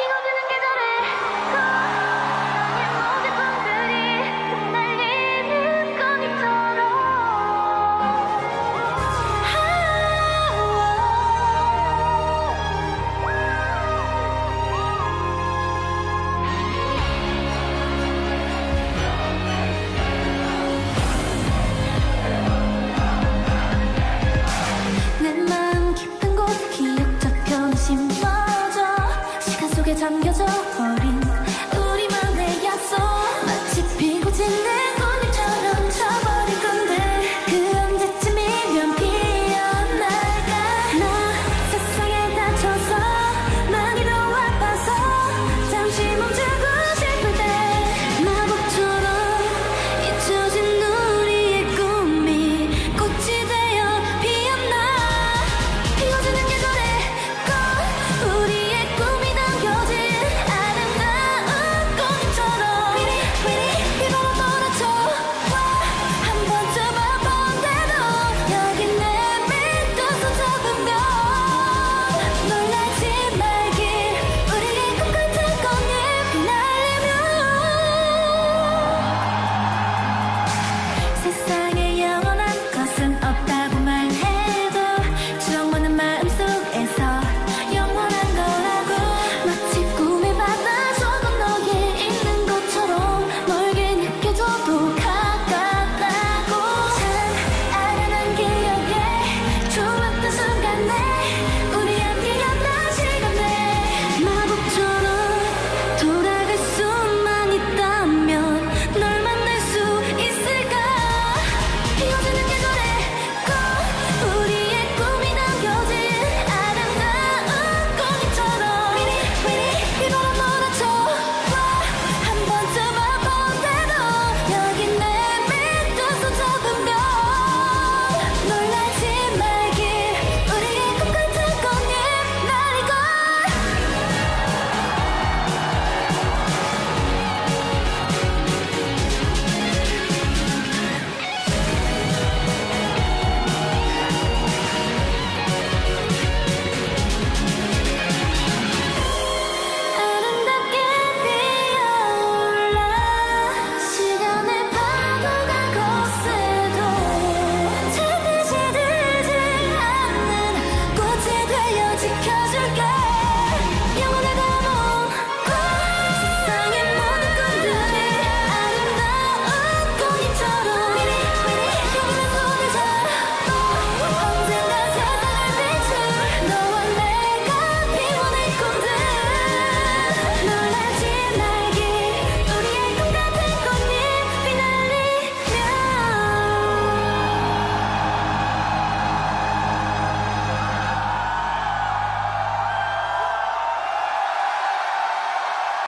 뛰어드는 잠겨져 버린